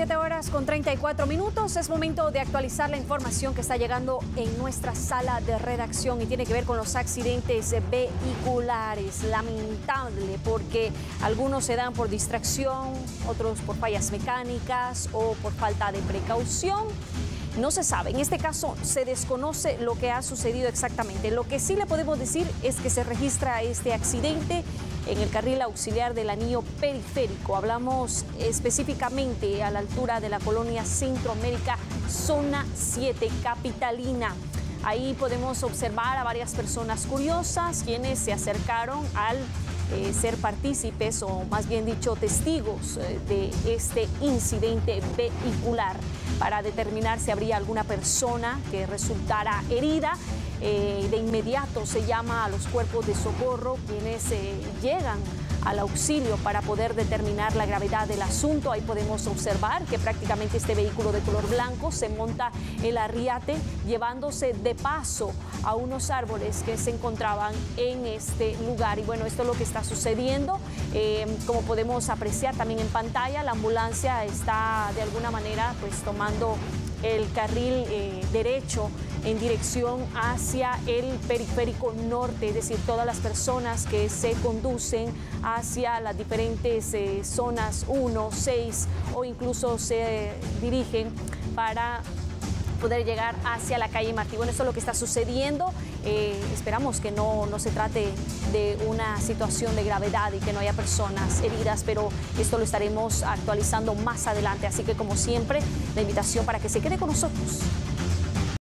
17 horas con 34 minutos. Es momento de actualizar la información que está llegando en nuestra sala de redacción y tiene que ver con los accidentes vehiculares. Lamentable porque algunos se dan por distracción, otros por fallas mecánicas o por falta de precaución. No se sabe, en este caso se desconoce lo que ha sucedido exactamente. Lo que sí le podemos decir es que se registra este accidente en el carril auxiliar del anillo periférico. Hablamos específicamente a la altura de la colonia Centroamérica, zona 7, capitalina. Ahí podemos observar a varias personas curiosas quienes se acercaron al eh, ser partícipes o más bien dicho testigos eh, de este incidente vehicular para determinar si habría alguna persona que resultara herida. Eh, de inmediato se llama a los cuerpos de socorro quienes llegan al auxilio para poder determinar la gravedad del asunto. Ahí podemos observar que prácticamente este vehículo de color blanco se monta el arriate llevándose de paso a unos árboles que se encontraban en este lugar. Y bueno, esto es lo que está sucediendo. Eh, como podemos apreciar también en pantalla, la ambulancia está de alguna manera pues tomando el carril eh, derecho en dirección hacia el periférico norte, es decir, todas las personas que se conducen hacia las diferentes eh, zonas 1, 6 o incluso se dirigen para poder llegar hacia la calle Martí. Bueno, esto es lo que está sucediendo. Eh, esperamos que no, no se trate de una situación de gravedad y que no haya personas heridas, pero esto lo estaremos actualizando más adelante. Así que, como siempre, la invitación para que se quede con nosotros.